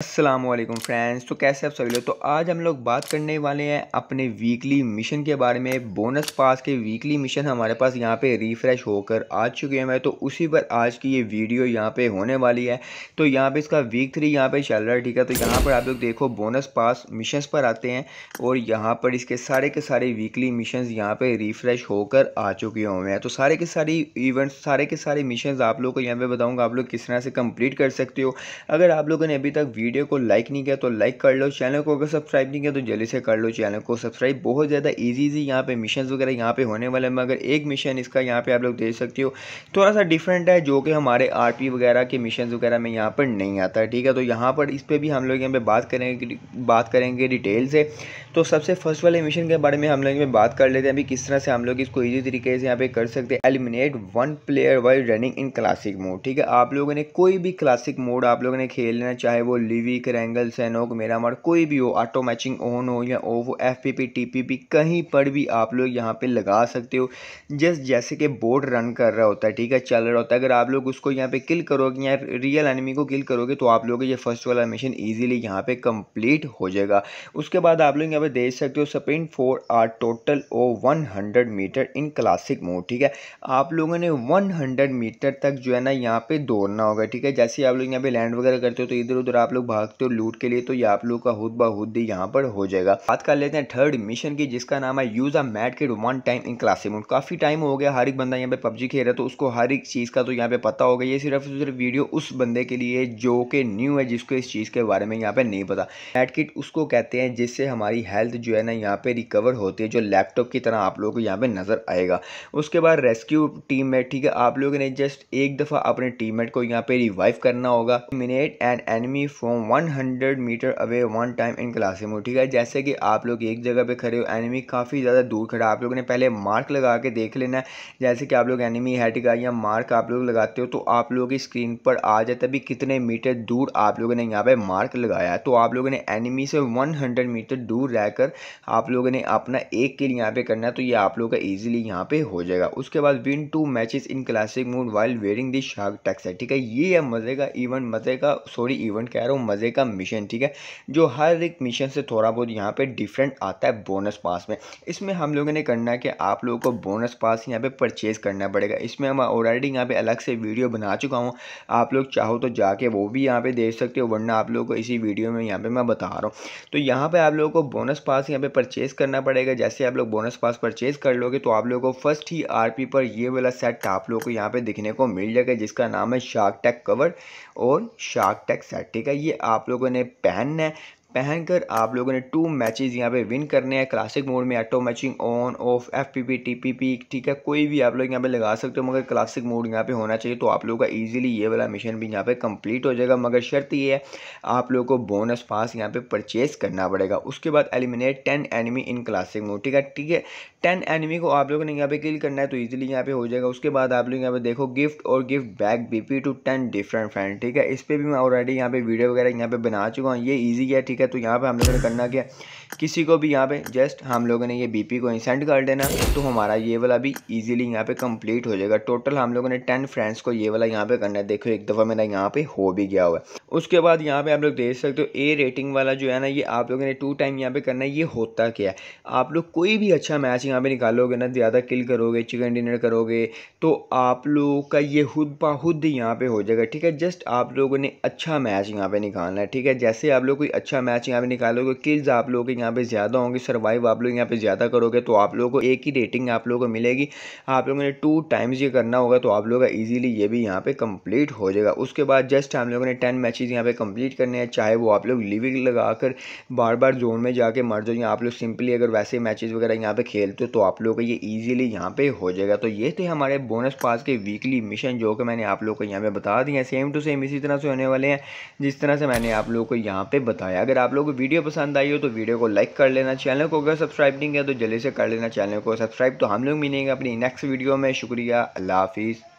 Aslam friends तो कैसे आप सभी लोग? तो आज हम लोग बात करने वाले हैं अपने वीकली मिशन के बारे में। बोनस पास के वीकली मिशन हमारे पास यहाँ पे रिफ़्रेश होकर आ चुके हैं। तो उसी पर आज की ये वीडियो यहाँ पे होने वाली है। तो यहाँ पे इसका वीक थ्री यहाँ पे चल रहा है, ठीक है? तो यहाँ पर आप लोग देखो बोनस पास मिशन पर आते हैं और यहाँ पर इसके सारे के सारे वीकली मिशन यहाँ पर रिफ़्रेश होकर आ चुके हुए हैं तो सारे के सारे इवेंट्स सारे के सारे मिशन आप लोग को यहाँ पर बताऊँगा आप लोग किस तरह से कंप्लीट कर सकते हो। अगर आप लोगों ने अभी तक वीडियो को लाइक नहीं किया तो लाइक कर लो, चैनल को अगर सब्सक्राइब नहीं किया तो जल्दी से कर लो चैनल को। सब्सक्राइब बहुत ज़्यादा ईजी ईजी यहाँ पे मिशन वगैरह यहाँ पे होने वाले हैं, मगर एक मिशन इसका यहाँ पे आप लोग देख सकते हो। थोड़ा सा डिफरेंट है जो कि हमारे आरपी वगैरह के मिशन वगैरह में यहाँ पर नहीं आता है, ठीक है? तो यहाँ पर इस पर भी हम लोग यहाँ पर बात करेंगे बात करेंगे डिटेल से। तो सबसे फ़र्स्ट वाले मिशन के बारे में हम लोग बात कर लेते हैं, अभी किस तरह से हम लोग इसको ईजी तरीके से यहाँ पे कर सकते हैं। Eliminate one player while running in classic mode ठीक है? आप लोगों ने कोई भी क्लासिक मोड आप लोगों ने खेलना, चाहे वो लिविक रेंगल सैनोक मेरा मार कोई भी हो ऑटो मैचिंग ऑन हो या ओवो F P P T P P कहीं पर भी आप लोग यहाँ पे लगा सकते हो। जस्ट जैसे कि बोर्ड रन कर रहा होता है, ठीक है, चल रहा होता है। अगर आप लोग उसको यहाँ पे किल करोगे या रियल एनिमी को किल करोगे तो आप लोग ये फ़र्स्ट वाला मिशन ईजिली यहाँ पे कंप्लीट हो जाएगा। उसके बाद आप लोग यहाँ पे देख सकते हो sprint for a total of one hundred metre in classic mode ठीक है। आप लोगों ने वन हंड्रेड मीटर तक जो है ना यहाँ पे दौड़ना होगा, ठीक है। जैसे आप लोग यहाँ पे लैंड वगैरह करते हो तो इधर उधर आप लोग भागते हो लूट के लिए तो ये आप लोग का खुद ब ही यहाँ पर हो जाएगा। बात कर लेते हैं थर्ड मिशन की, जिसका नाम है use a med kit one time in classic mode काफ़ी टाइम हो गया, हर एक बंदा यहाँ पे पबजी खेल रहा है तो उसको हर एक चीज़ का तो यहाँ पे पता होगा। ये सिर्फ़ सिर्फ़ वीडियो उस बंदे के लिए जो कि न्यू है, जिसको इस चीज़ के बारे में यहाँ पे नहीं पता। मैट किट उसको कहते हैं जिससे हमारी हेल्थ जो है ना यहाँ पे रिकवर होती है, जो लैपटॉप की तरह आप लोगों को यहाँ पे नज़र आएगा। उसके बाद रेस्क्यू टीम में ठीक है? आप लोगों ने जस्ट एक दफ़ा अपने टीममेट को यहाँ पे रिवाइव करना होगा। Eliminate an enemy from one hundred metre away one time in class में ठीक है? जैसे कि आप लोग एक जगह पे खड़े हो एनिमी काफ़ी ज़्यादा दूर खड़ा आप लोगों ने पहले मार्क लगा के देख लेना है। जैसे कि आप लोग एनिमी हेड का या मार्क आप लोग लगाते हो तो आप लोगों की स्क्रीन पर आ जाए तभी कितने मीटर दूर आप लोगों ने यहाँ पे मार्क लगाया है? तो आप लोगों ने एनिमी से वन मीटर दूर रहकर आप लोगों ने अपना एक किल यहाँ पे करना है तो ये आप लोगों का ईजिली यहाँ पे हो जाएगा। उसके बाद win two matches in classic mode while wearing the shark tacs है ठीक है? ये है मज़े का इवेंट मज़े का सॉरी इवेंट कह रहा हूँ मज़े का मिशन ठीक है? जो हर एक मिशन से थोड़ा बहुत यहाँ पे डिफरेंट आता है बोनस पास में। इसमें हम लोगों ने करना है कि आप लोगों को बोनस पास यहाँ पे परचेज़ करना पड़ेगा। इसमें हम ऑलरेडी यहाँ पे अलग से वीडियो बना चुका हूँ। आप लोग चाहो तो जाके वो भी यहाँ पे देख सकते हो, वरना आप लोगों को इसी वीडियो में यहाँ पर मैं बता रहा हूँ। तो यहाँ पर आप लोगों को बोनस पास यहाँ पर परचेज़ करना पड़ेगा। जैसे आप लोग बोनस पास परचेज़ कर लोगे तो आप लोगों को फ़र्स्ट ही आरपी पर ये वाला सेट आप लोगों को यहाँ पर दिखने को मिल जाएगा, जिसका नाम है शार्क टैक कवर और शार्क टैक सेट ठीक है? ये आप लोगों ने पहनना है। पहनकर आप लोगों ने टू मैचेस यहाँ पे विन करने हैं। क्लासिक मोड में auto matching on off F P P T P P ठीक है? कोई भी आप लोग यहाँ पे लगा सकते हो, मगर क्लासिक मोड यहाँ पे होना चाहिए तो आप लोगों का इजीली ये वाला मिशन भी यहाँ पे कंप्लीट हो जाएगा। मगर शर्त ये है, आप लोगों को बोनस पास यहाँ पे परचेज करना पड़ेगा। उसके बाद eliminate ten enemy in classic mode ठीक है? ठीक है? टेन एनिमी को आप लोगों ने यहाँ पे किल करना है तो ईजिली यहाँ पे हो जाएगा उसके बाद आप लोग यहाँ पे देखो गिफ्ट और gift back B P to ten different friend ठीक है इस पर भी मैं ऑलरेडी यहाँ पे वीडियो वगैरह यहाँ पे बना चुका हूँ ये ईजी है ठीक है तो यहाँ पे हम लोगों ने करना क्या किसी को भी यहाँ पे जस्ट हम लोगों ने ये बीपी को इंसेंड कर देना तो हमारा ये वाला भी ईजिली यहाँ पे कंप्लीट हो जाएगा टोटल हम लोगों ने टेन फ्रेंड्स को ये वाला यहाँ पे करना है देखो एक दफ़ा मेरा यहाँ पे हो भी गया हुआ है उसके बाद यहाँ पे आप लोग देख सकते हो ए रेटिंग वाला जो है ना ये आप लोगों ने टू टाइम यहाँ पे करना है ये होता क्या है आप लोग कोई भी अच्छा मैच यहाँ पे निकालोगे ना, ज़्यादा किल करोगे चिकन डिनर करोगे तो आप लोगों का ये खुद बा खुद यहाँ पे हो जाएगा, ठीक है? जस्ट आप लोगों ने अच्छा मैच यहाँ पे निकालना है, ठीक है? जैसे आप लोग कोई अच्छा मैच यहाँ पे निकालोगे किल्स आप लोगों के यहाँ पे ज़्यादा होंगे सर्वाइव आप लोग यहाँ पे ज़्यादा करोगे तो आप लोगों को एक ही रेटिंग आप लोगों को मिलेगी। आप लोगों ने टू टाइम्स ये करना होगा तो आप लोगों का ईजिली ये भी यहाँ पे कंप्लीट हो जाएगा। उसके बाद जस्ट हम लोगों ने टेन मैचेज़ यहाँ पे कंप्लीट करने हैं, चाहे वो आप लोग लिविंग लगा कर बार बार जोन में जाके मर जाओ, या आप लोग सिंपली अगर वैसे मैचेज़ वगैरह यहाँ पे खेलते हो तो आप लोगों का ये ईजिली यहाँ पे हो जाएगा। तो ये थे हमारे बोनस पास के वीकली मिशन जो कि मैंने आप लोगों को यहाँ पे बता दिए सेम टू सेम इसी तरह से होने वाले हैं, जिस तरह से मैंने आप लोगों को यहाँ पे बताया। अगर आप लोगों को वीडियो पसंद आई हो तो वीडियो को लाइक कर लेना चैनल को अगर सब्सक्राइब नहीं किया तो जल्दी से कर लेना चैनल को सब्सक्राइब तो हम लोग मिलेंगे अपनी नेक्स्ट वीडियो में। शुक्रिया, अल्लाह हाफिज़।